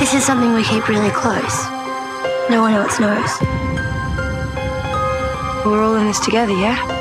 This is something we keep really close. No one else knows. We're all in this together, yeah?